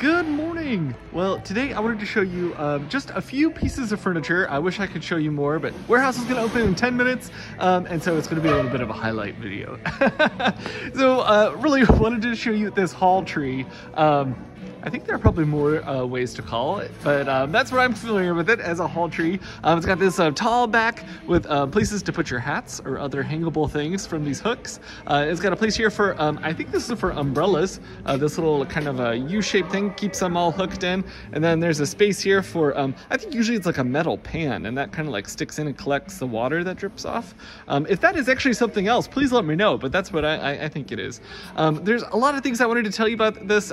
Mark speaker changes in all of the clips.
Speaker 1: Good morning! Well, today I wanted to show you um, just a few pieces of furniture. I wish I could show you more, but warehouse is gonna open in 10 minutes, um, and so it's gonna be a little bit of a highlight video. so, uh, really wanted to show you this hall tree. Um, I think there are probably more uh, ways to call it, but um, that's what I'm familiar with it as a hall tree. Um, it's got this uh, tall back with uh, places to put your hats or other hangable things from these hooks. Uh, it's got a place here for, um, I think this is for umbrellas. Uh, this little kind of a U-shaped thing keeps them all hooked in. And then there's a space here for, um, I think usually it's like a metal pan and that kind of like sticks in and collects the water that drips off. Um, if that is actually something else, please let me know, but that's what I, I, I think it is. Um, there's a lot of things I wanted to tell you about this.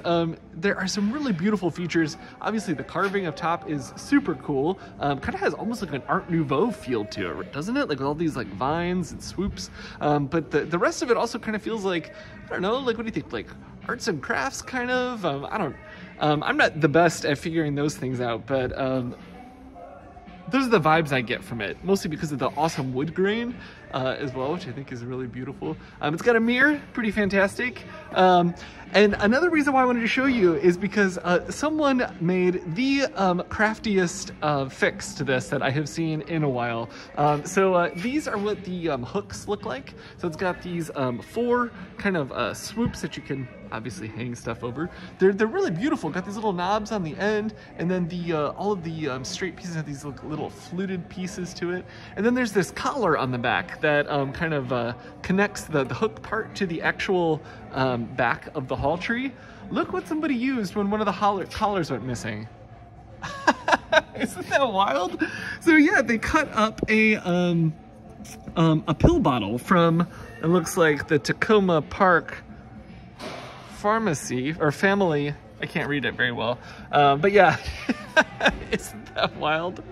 Speaker 1: there are some really beautiful features. Obviously, the carving up top is super cool. Um, kind of has almost like an Art Nouveau feel to it, doesn't it? Like with all these like vines and swoops. Um, but the, the rest of it also kind of feels like, I don't know, like what do you think? Like arts and crafts kind of? Um, I don't, um, I'm not the best at figuring those things out, but um, those are the vibes I get from it, mostly because of the awesome wood grain uh, as well, which I think is really beautiful. Um, it's got a mirror, pretty fantastic. Um, and another reason why I wanted to show you is because uh, someone made the um, craftiest uh, fix to this that I have seen in a while. Um, so uh, these are what the um, hooks look like. So it's got these um, four kind of uh, swoops that you can obviously hang stuff over. They're, they're really beautiful. Got these little knobs on the end and then the uh, all of the straight pieces have these little fluted pieces to it. And then there's this collar on the back that um, kind of uh, connects the, the hook part to the actual um, back of the hall tree. Look what somebody used when one of the holler collars went missing. Isn't that wild? So yeah, they cut up a um, um, a pill bottle from, it looks like the Takoma Park Pharmacy or Family. I can't read it very well. Uh, but yeah, isn't that wild?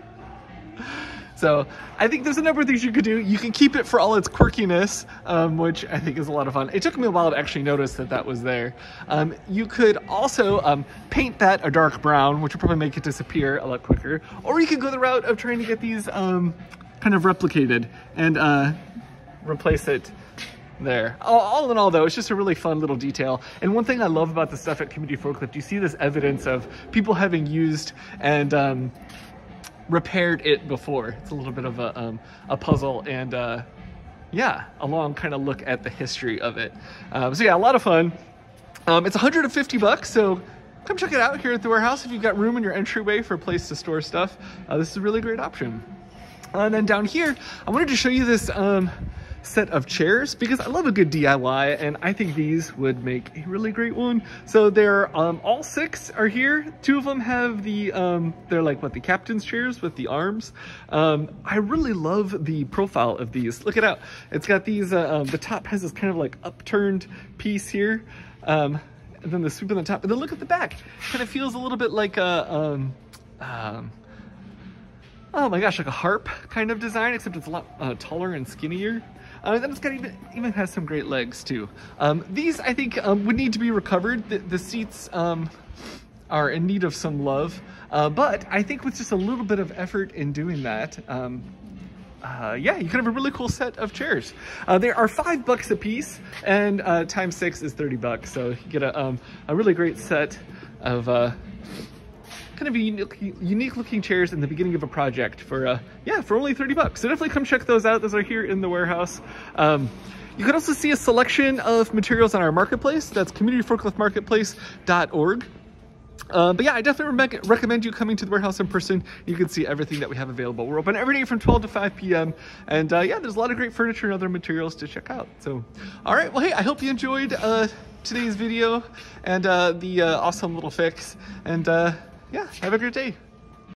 Speaker 1: So I think there's a number of things you could do. You can keep it for all its quirkiness, um, which I think is a lot of fun. It took me a while to actually notice that that was there. Um, you could also um, paint that a dark brown, which would probably make it disappear a lot quicker. Or you could go the route of trying to get these um, kind of replicated and uh, replace it there. All, all, in all though, it's just a really fun little detail. And one thing I love about the stuff at Community Forklift, you see this evidence of people having used and um, repaired it before. It's a little bit of a, um, a puzzle and uh, yeah, a long kind of look at the history of it. Um, so yeah, a lot of fun. Um, it's 150 bucks, so come check it out here at the warehouse if you've got room in your entryway for a place to store stuff. Uh, this is a really great option. And then down here, I wanted to show you this um, set of chairs because I love a good DIY and I think these would make a really great one. So they're um, all six are here. Two of them have the, um, they're like what the captain's chairs with the arms. Um, I really love the profile of these. Look it out. It's got these, uh, um, the top has this kind of like upturned piece here. Um, and then the swoop on the top. And then look at the back. Kind of feels a little bit like a, um, um, oh my gosh, like a harp kind of design, except it's a lot uh, taller and skinnier. Uh, and it's got even, even has some great legs too. Um, these, I think, um, would need to be recovered. The, the seats um, are in need of some love. Uh, but I think with just a little bit of effort in doing that, um, uh, yeah, you could have a really cool set of chairs. Uh, there are five bucks a piece, and uh, times six is 30 bucks. So you get a, um, a really great set of uh, kind of unique, unique looking chairs in the beginning of a project for, uh, yeah, for only 30 bucks. So definitely come check those out. Those are here in the warehouse. Um, you can also see a selection of materials on our marketplace. That's communityforkliftmarketplace.org. Uh, but yeah, I definitely recommend you coming to the warehouse in person. You can see everything that we have available. We're open every day from 12 to 5 p.m. And uh, yeah, there's a lot of great furniture and other materials to check out. So, all right, well, hey, I hope you enjoyed uh, today's video and uh, the uh, awesome little fix. And uh, yeah, have a great day.